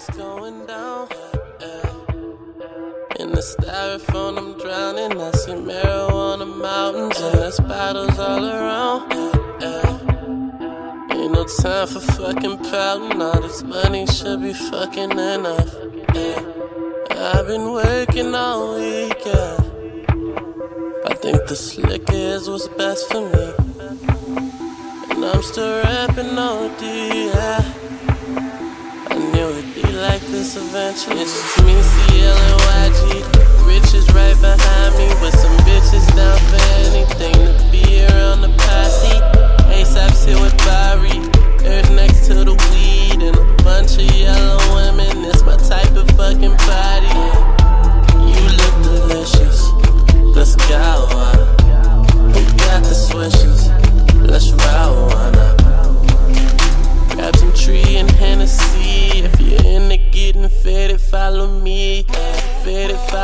it's going down. In the styrofoam, I'm drowning. I see marijuana mountains, and there's bottles all around. Ain't no time for fucking pouting. All this money should be fucking enough. I've been working all weekend. I think the slick is what's best for me. And I'm still rapping all yeah misadventure. It's just me, CLNYG. Rich is right behind.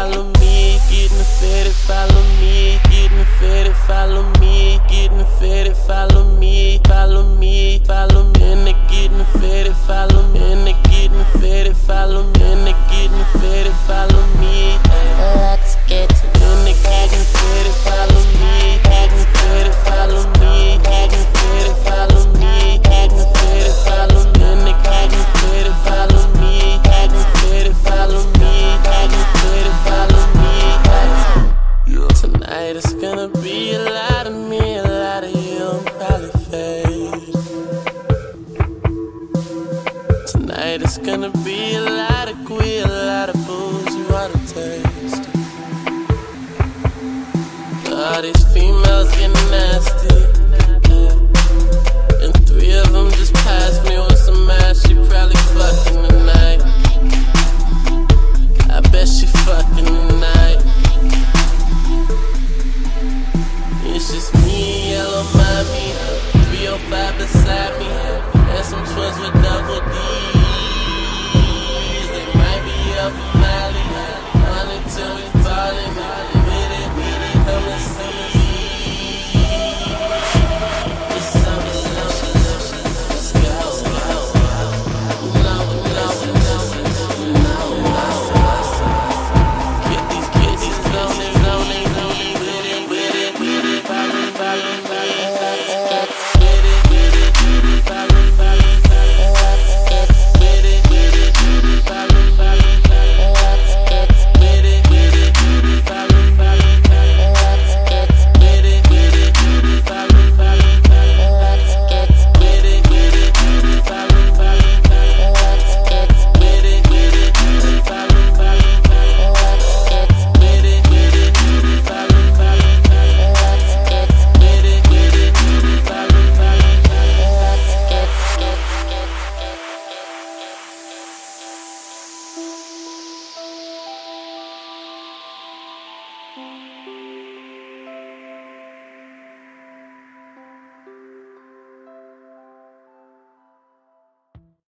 follow me, getting in follow me. It's gonna be a lot of queer, a lot of booze, you wanna taste. All these females get nasty. And three of them just passed me with some ass, she probably fucking tonight. I bet she fucking tonight. It's just me, yellow mommy, 305 beside me, and some twins with double D.